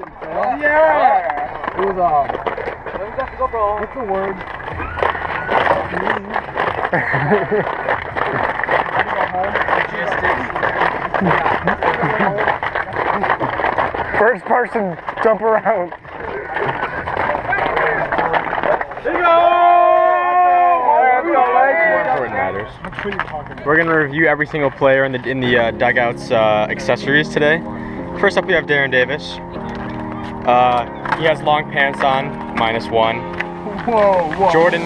Yeah! It was, uh, what's the word? First person jump around. We're gonna review every single player in the in the uh, dugouts uh, accessories today. First up, we have Darren Davis. Uh, he has long pants on, minus one. Whoa, whoa. Jordan,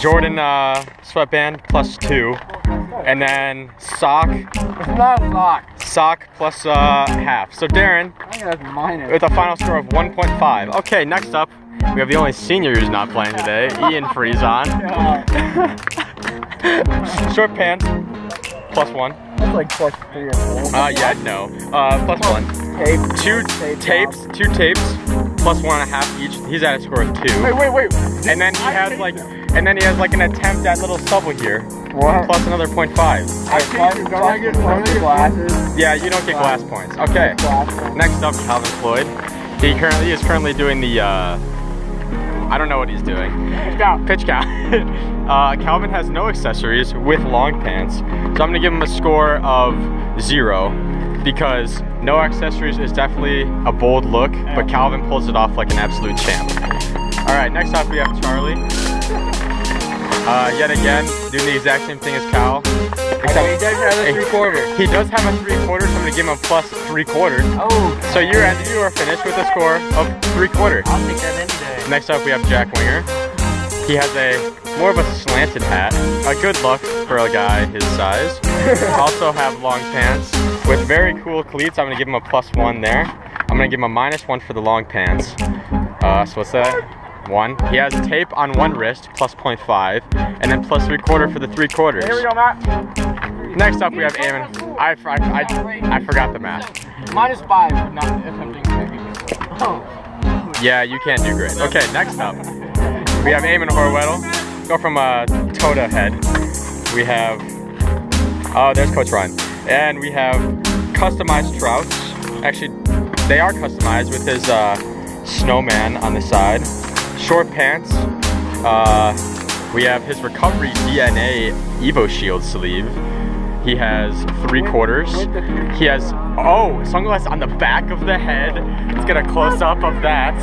Jordan uh, sweatband plus two, and then sock, It's not a lock. sock plus uh, half. So Darren, I think that's minus. with a final score of 1.5. Okay, next up, we have the only senior who's not playing today, Ian Friezon. Short pants, plus one. That's like plus three or four. Uh, yeah, no. Uh, plus one. Tape. Two Tape tapes, two tapes, plus one and a half each. He's at a score of two. Wait, wait, wait. And then he has like, and then he has like an attempt at little stubble here, What? plus another five. I can't. Don't I get glasses? Yeah, you don't get glass points. Okay. Next up, Calvin Floyd. He currently he is currently doing the. Uh, I don't know what he's doing. Pitch count. Pitch count. uh, Calvin has no accessories with long pants, so I'm gonna give him a score of zero because no accessories is definitely a bold look, but Calvin pulls it off like an absolute champ. All right, next up we have Charlie. Uh, yet again, doing the exact same thing as Cal. Okay, he does have a three quarter. He does have a three quarter, so I'm gonna give him a plus three quarters. Oh. So you're at, you are finished with a score of three quarter. I'll take that any day. Next up we have Jack Winger. He has a more of a slanted hat. A good look for a guy his size. also have long pants with very cool cleats. I'm gonna give him a plus one there. I'm gonna give him a minus one for the long pants. Uh, so what's that? One. He has tape on one wrist, plus 0.5, and then plus three quarter for the three quarters. Here we go, Matt. Next up we have Eamon. I, I, I, I forgot the math. Minus five. Not attempting to Oh. Yeah, you can't do great. Okay, next up, we have Eamon Horwedel. Go from uh, toe to head. We have, oh, there's Coach Ryan. And we have customized trouts. Actually, they are customized with his uh, snowman on the side. Short pants. Uh, we have his recovery DNA Evo Shield sleeve. He has three quarters. He has, oh, sunglasses on the back of the head. Let's get a close up of that.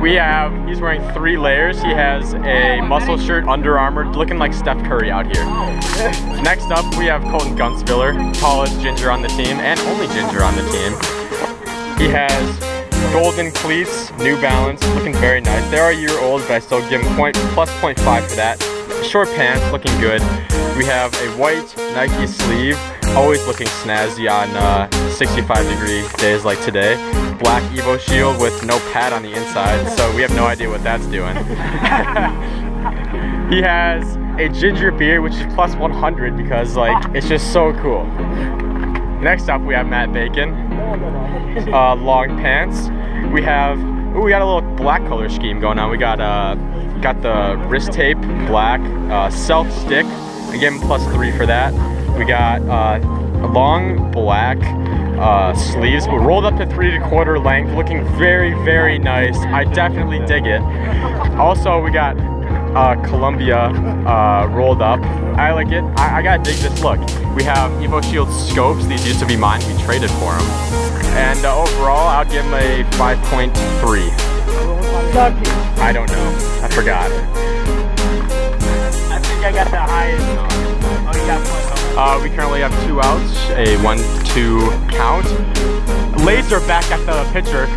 We have, he's wearing three layers. He has a muscle shirt, Under Armour, looking like Steph Curry out here. Next up, we have Colton Gunspiller, tallest ginger on the team, and only ginger on the team. He has golden cleats, New Balance, looking very nice. They are a year old, but I still give him point, plus 0.5 for that. Short pants, looking good. We have a white Nike sleeve, always looking snazzy on uh, 65 degree days like today. Black Evo Shield with no pad on the inside, so we have no idea what that's doing. he has a ginger beard, which is plus 100 because like it's just so cool. Next up, we have Matt Bacon. Uh, long pants. We have, ooh, we got a little black color scheme going on. We got uh, got the wrist tape, black, uh, self stick. Again, plus three for that. We got uh, long black uh, sleeves, but rolled up to three a quarter length, looking very, very nice. I definitely dig it. Also, we got uh, Columbia uh, rolled up. I like it. I, I gotta dig this look. We have Evo Shield scopes. These used to be mine. We traded for them. And uh, overall, I'll give them a 5.3. I don't know. I forgot. I think I got the highest. Oh, you got. Uh, we currently have two outs, a one-two count. Laser back at the pitcher.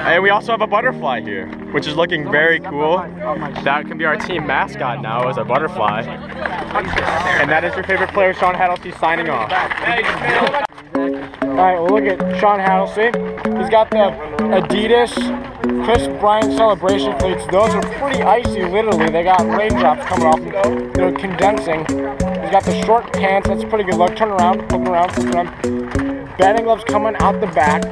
and we also have a butterfly here, which is looking very cool. That can be our team mascot now, is a butterfly. And that is your favorite player, Sean Haddlesey, signing off. All right, well look at Sean Haddlesey. He's got the Adidas Kris Bryant celebration cleats. Those are pretty icy, literally. They got raindrops coming off them. They're condensing. He's got the short pants. That's pretty good look. Turn around, flip around, flip around. Batting gloves coming out the back.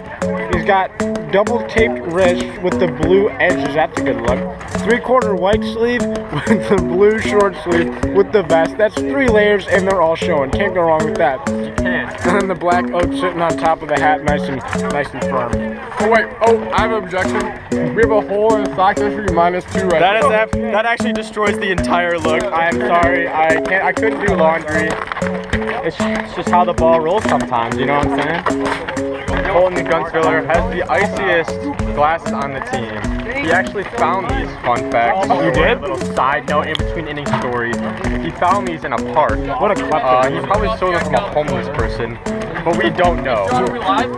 He's got double taped wrist with the blue edges. That's a good look. Three quarter white sleeve with the blue short sleeve with the vest. That's three layers and they're all showing. Can't go wrong with that. And then the black oak sitting on top of the hat, nice and nice and firm. Oh wait, oh, I have an objection. We have a hole in the sock. Should minus two right That is oh. now. ap- that actually destroys the entire look. I am sorry. I can't. I couldn't do laundry. It's, it's just how the ball rolls sometimes. You know what I'm saying? Colton Gunsviller has the iciest glasses on the team. He actually found these fun facts. You did? A little side note in between inning stories. He found these in a park. What a klepto. Uh, he probably stole them from a homeless person, but we don't know.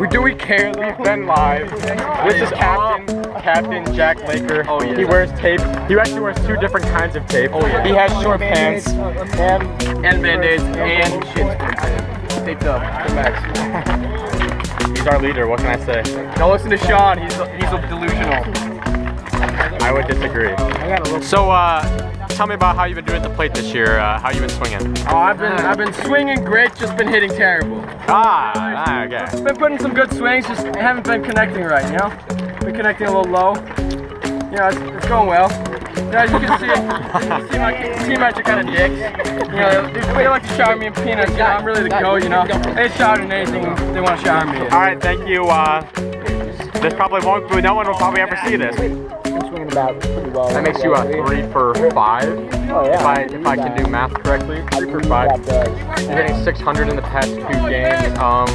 We do we care? We've been live. This is Captain Captain Jack Laker. Oh yeah. He wears tape. He actually wears two different kinds of tape. Oh yeah. He has short pants. And And band-aids and shit. Taped up. The max. He's our leader. What can I say? Now listen to Sean. He's he's delusional. I would disagree. So, uh, tell me about how you've been doing at the plate this year. Uh, how you been swinging? Oh, I've been I've been swinging great. Just been hitting terrible. Ah, ah, okay. Been putting some good swings. Just haven't been connecting right. You know. Been connecting a little low. You know, it's, it's going well. You know, as you can see, you can see my teammates are kind of dicks. You know, they, they like to shower me in peanuts. You know, I'm really the go. You know, they shower in anything they want to shower me in. All right, thank you. Uh, this probably won't. No one will probably ever see this. I'm about pretty well. That makes you a three for five. Oh yeah. If I if I can do math correctly, three for five. You're hitting 600 in the past two games. Um,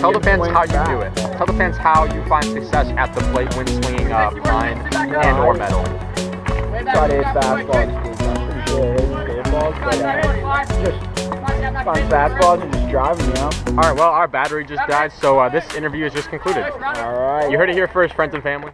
tell the fans how you do it. Tell the fans how you find success at the plate when swinging uh, pine and or metal. try to hit fastballs. I'm pretty good at fastballs, uh, just find fastballs and just them, you know? All right, well, our battery just died, so uh, this interview is just concluded. All right. You heard it here first, friends and family.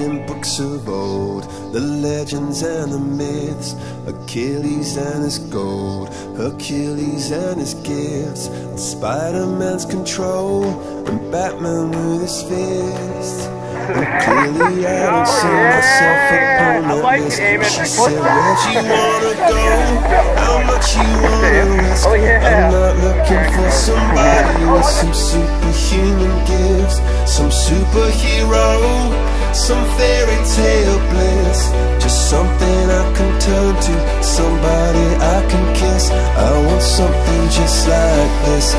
Reading books of old, the legends and the myths, Achilles and his gold, Hercules and his gifts, and Spider-Man's control, and Batman with his fists. Clearly I don't see myself upon that list. She said, where'd you wanna go? How much you wanna oh, risk? I'm not looking for somebody oh, with some superhuman gifts, some superhero, some fairy tale bliss. Just something I can turn to, somebody I can kiss. I want something just like this.